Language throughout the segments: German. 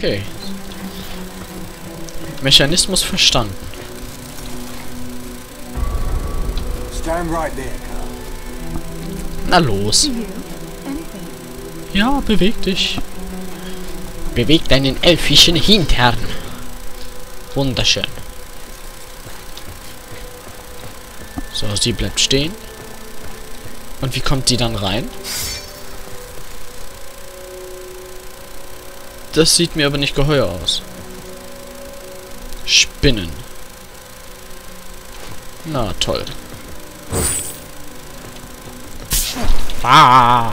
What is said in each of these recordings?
Okay. Mechanismus verstanden. Stand right there, Carl. Na los. Ja, beweg dich. Beweg deinen elfischen Hintern. Wunderschön. So, sie bleibt stehen. Und wie kommt die dann rein? Das sieht mir aber nicht geheuer aus. Spinnen. Na toll. Ah!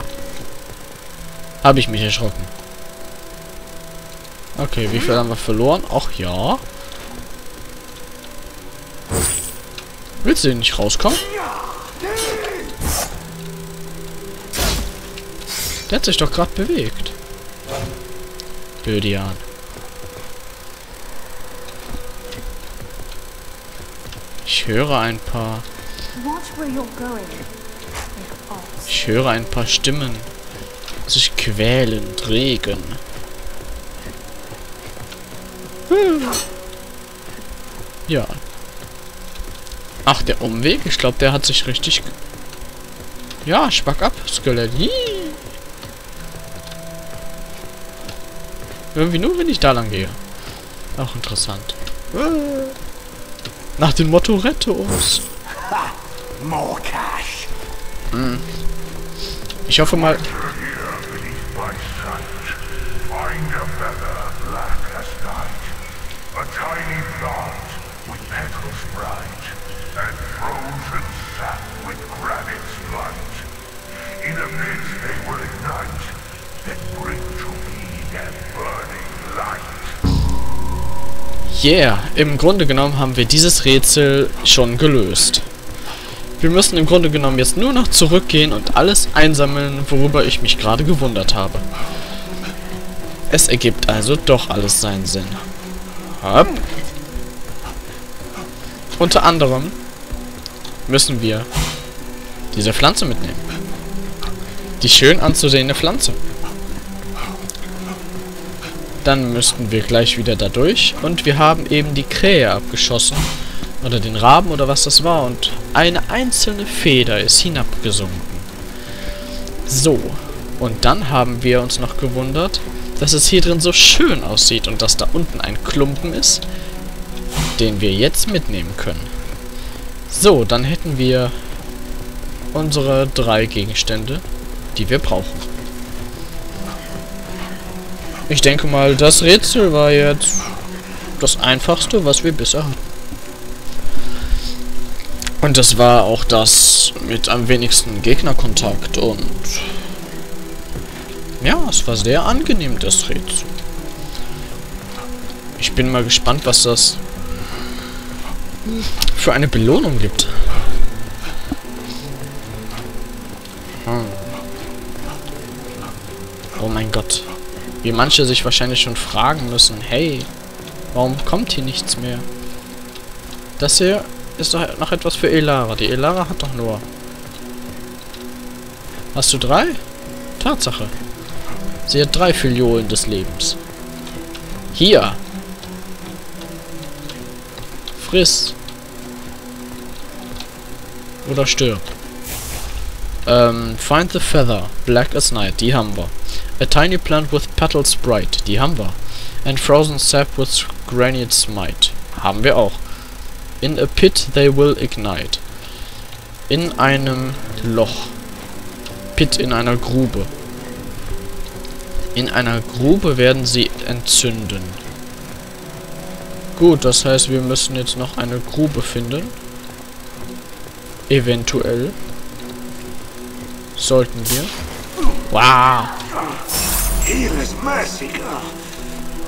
Habe ich mich erschrocken. Okay, wie viel haben wir verloren? Ach ja. Willst du nicht rauskommen? Der hat sich doch gerade bewegt. Bödian. Ich höre ein paar... Ich höre ein paar Stimmen. Sich quälend regen. Hm. Ja. Ach, der Umweg? Ich glaube, der hat sich richtig... Ja, spack ab, Skelett. Hi. Irgendwie nur, wenn ich da lang gehe. Auch interessant. Nach dem Motto, rette uns. More cash. Ich hoffe mal... In a mid they will ignite, then bring Yeah, im Grunde genommen haben wir dieses Rätsel schon gelöst. Wir müssen im Grunde genommen jetzt nur noch zurückgehen und alles einsammeln, worüber ich mich gerade gewundert habe. Es ergibt also doch alles seinen Sinn. Hopp. Unter anderem müssen wir diese Pflanze mitnehmen. Die schön anzusehende Pflanze. Dann müssten wir gleich wieder da durch. Und wir haben eben die Krähe abgeschossen. Oder den Raben oder was das war. Und eine einzelne Feder ist hinabgesunken. So. Und dann haben wir uns noch gewundert, dass es hier drin so schön aussieht. Und dass da unten ein Klumpen ist, den wir jetzt mitnehmen können. So, dann hätten wir unsere drei Gegenstände, die wir brauchen. Ich denke mal, das Rätsel war jetzt das einfachste, was wir bisher hatten. Und das war auch das mit am wenigsten Gegnerkontakt und ja, es war sehr angenehm, das Rätsel. Ich bin mal gespannt, was das für eine Belohnung gibt. Hm. Oh mein Gott. Wie manche sich wahrscheinlich schon fragen müssen, hey, warum kommt hier nichts mehr? Das hier ist doch noch etwas für Elara. Die Elara hat doch nur... Hast du drei? Tatsache. Sie hat drei Filiolen des Lebens. Hier. Friss. Oder stirb. Ähm, find the feather. Black as night. Die haben wir. A tiny plant with petals bright. Die haben wir. And frozen sap with granite smite. Haben wir auch. In a pit they will ignite. In einem Loch. Pit in einer Grube. In einer Grube werden sie entzünden. Gut, das heißt, wir müssen jetzt noch eine Grube finden. Eventuell. Sollten wir. Wow.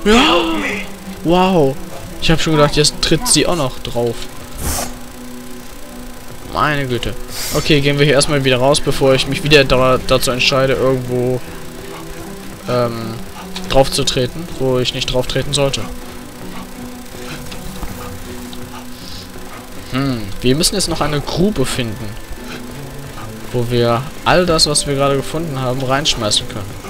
Ja. Wow. Ich habe schon gedacht, jetzt tritt sie auch noch drauf. Meine Güte. Okay, gehen wir hier erstmal wieder raus, bevor ich mich wieder da, dazu entscheide, irgendwo ähm, drauf zu treten, wo ich nicht drauf treten sollte. Hm, wir müssen jetzt noch eine Grube finden, wo wir all das, was wir gerade gefunden haben, reinschmeißen können.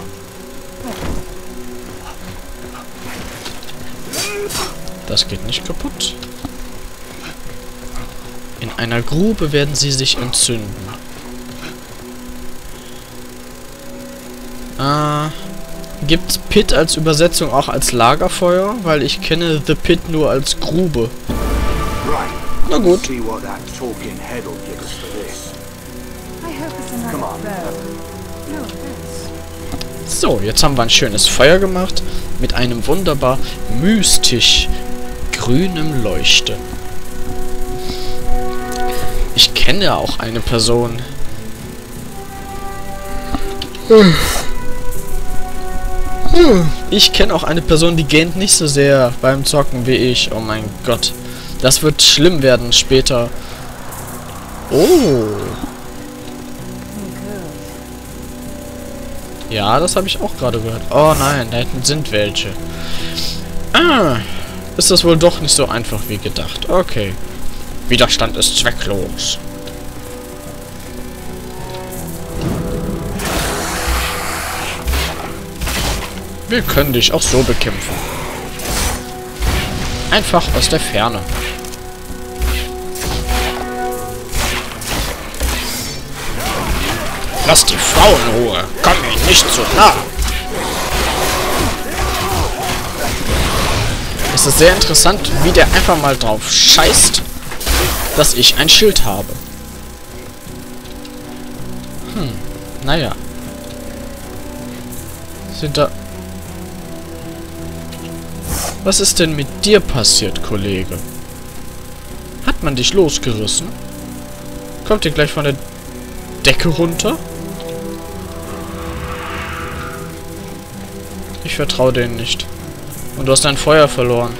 Das geht nicht kaputt. In einer Grube werden sie sich entzünden. Äh, gibt's Pit als Übersetzung auch als Lagerfeuer? Weil ich kenne The Pit nur als Grube. Na gut. See what that talking head'll give us for this. So, jetzt haben wir ein schönes Feuer gemacht mit einem wunderbar mystisch grünem Leuchten. Ich kenne auch eine Person. Ich kenne auch eine Person, die gähnt nicht so sehr beim Zocken wie ich. Oh mein Gott. Das wird schlimm werden später. Oh. Ja, das habe ich auch gerade gehört. Oh nein, da hinten sind welche. Ah, ist das wohl doch nicht so einfach wie gedacht. Okay. Widerstand ist zwecklos. Wir können dich auch so bekämpfen. Einfach aus der Ferne. Lass die Frau in Ruhe. Komm mir nicht zu nah. Es ist sehr interessant, wie der einfach mal drauf scheißt, dass ich ein Schild habe. Hm, naja. Sind da... Was ist denn mit dir passiert, Kollege? Hat man dich losgerissen? Kommt ihr gleich von der Decke runter? Ich vertraue denen nicht. Und du hast dein Feuer verloren.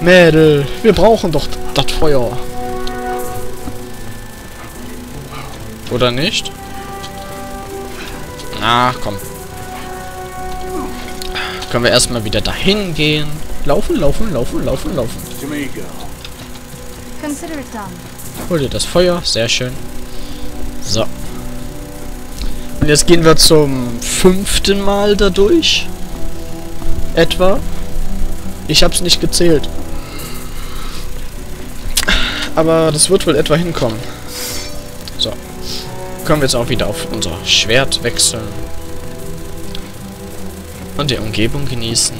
Mädel, wir brauchen doch das Feuer. Oder nicht? Na, komm. Können wir erstmal wieder dahin gehen. Laufen, laufen, laufen, laufen, laufen. Hol dir das Feuer. Sehr schön. So. Und jetzt gehen wir zum fünften Mal dadurch. Etwa. Ich hab's nicht gezählt. Aber das wird wohl etwa hinkommen. So. Können wir jetzt auch wieder auf unser Schwert wechseln. Und die Umgebung genießen.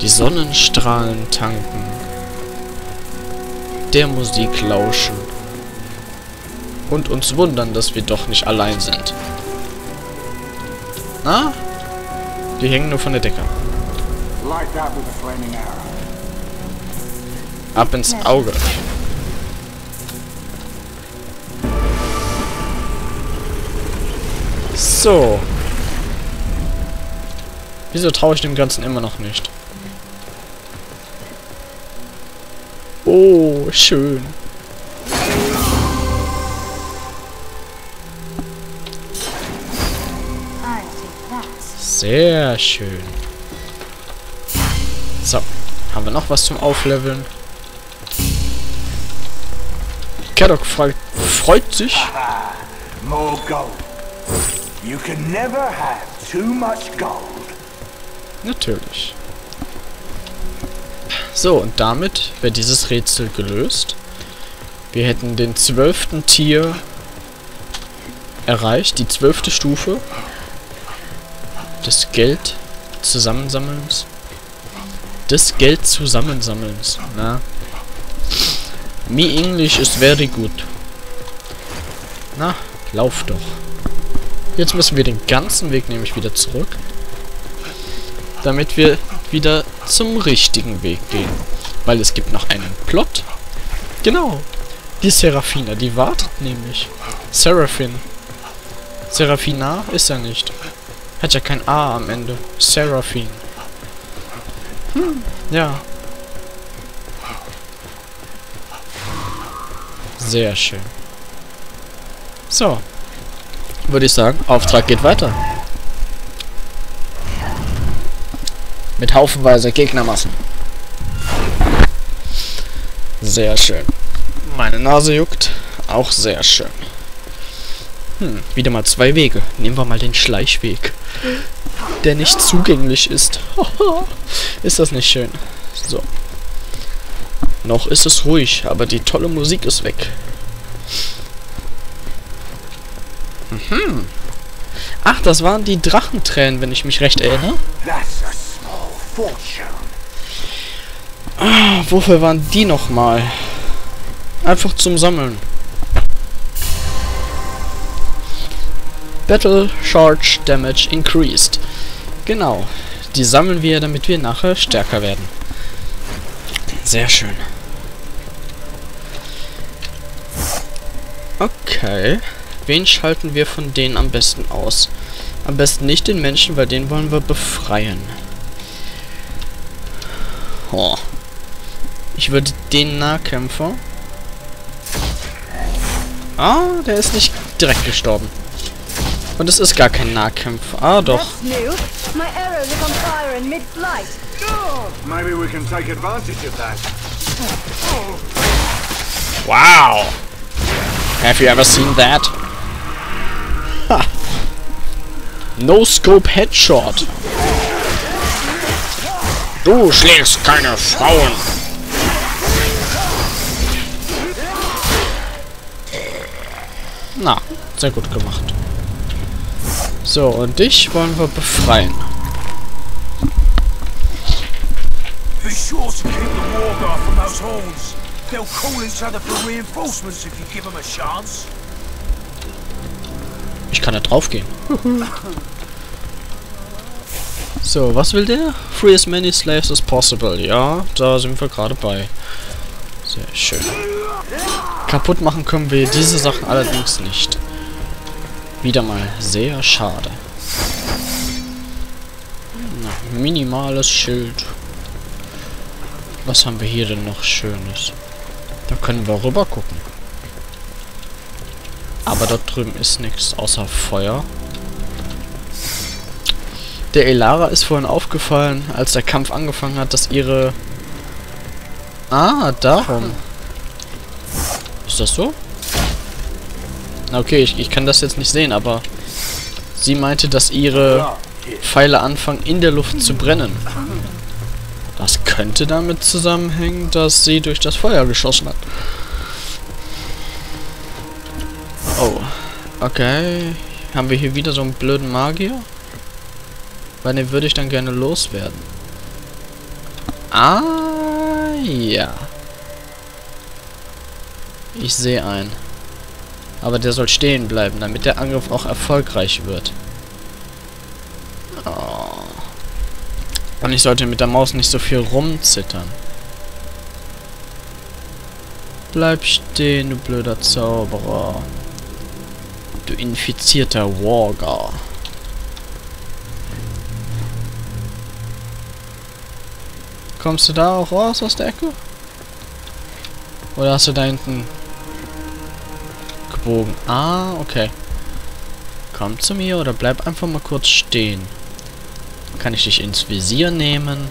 Die Sonnenstrahlen tanken. Der Musik lauschen. Und uns wundern, dass wir doch nicht allein sind. Na? Die hängen nur von der Decke. Light that with a flaming arrow. Ab ins Auge. So. Wieso traue ich dem Ganzen immer noch nicht? Oh, schön. Sehr schön. So. Haben wir noch was zum Aufleveln? Kadok freut, freut sich. More gold. You can never have too much gold. Natürlich. So, und damit wäre dieses Rätsel gelöst. Wir hätten den zwölften Tier erreicht, die zwölfte Stufe des Geld zusammensammelns. Des Geld zusammensammelns. Na. Me English is very good. Na, lauf doch. Jetzt müssen wir den ganzen Weg nämlich wieder zurück. Damit wir wieder zum richtigen Weg gehen. Weil es gibt noch einen Plot. Genau. Die Serafina, die wartet nämlich. Seraphin. Serafina ist er nicht. Hat ja kein A am Ende. Seraphin. Hm, ja. Sehr schön. So. Würde ich sagen, Auftrag geht weiter. Mit haufenweise Gegnermassen. Sehr schön. Meine Nase juckt. Auch sehr schön. Hm, wieder mal zwei Wege. Nehmen wir mal den Schleichweg. Der nicht zugänglich ist. Ist das nicht schön? So. Noch ist es ruhig, aber die tolle Musik ist weg. Mhm. Ach, das waren die Drachentränen, wenn ich mich recht erinnere. Ah, wofür waren die nochmal? Einfach zum Sammeln. Battle Charge Damage Increased. Genau. Die sammeln wir, damit wir nachher stärker werden. Sehr schön. Okay. Wen schalten wir von denen am besten aus? Am besten nicht den Menschen, weil den wollen wir befreien. Oh. Ich würde den Nahkämpfer... Ah, der ist nicht direkt gestorben. Und es ist gar kein Nahkämpfer. Ah, doch. Wow! Have you ever seen that? Ha! No Scope Headshot. Du schlägst keine Frauen. Na, sehr gut gemacht. So, und dich wollen wir befreien. Be sure to keep the war guard from those horns. They'll call each other for reinforcements if you give them a chance. Ich kann da draufgehen. so, was will der? Free as many slaves as possible. Ja, da sind wir gerade bei. Sehr schön. Kaputt machen können wir diese Sachen allerdings nicht. Wieder mal sehr schade. Na, minimales Schild. Was haben wir hier denn noch Schönes? Da können wir rüber gucken. Aber dort drüben ist nichts außer Feuer. Der Elara ist vorhin aufgefallen, als der Kampf angefangen hat, dass ihre... Ah, darum. Ist das so? Okay, ich, ich kann das jetzt nicht sehen, aber... Sie meinte, dass ihre Pfeile anfangen, in der Luft zu brennen. Das könnte damit zusammenhängen, dass sie durch das Feuer geschossen hat. Oh. Okay. Haben wir hier wieder so einen blöden Magier? Weil den würde ich dann gerne loswerden. Ah, ja. Ich sehe ein. Aber der soll stehen bleiben, damit der Angriff auch erfolgreich wird. Oh. Und ich sollte mit der Maus nicht so viel rumzittern. Bleib stehen, du blöder Zauberer. Du infizierter Wargar. Kommst du da auch raus aus der Ecke? Oder hast du da hinten gebogen? Ah, okay. Komm zu mir oder bleib einfach mal kurz stehen. Kann ich dich ins Visier nehmen?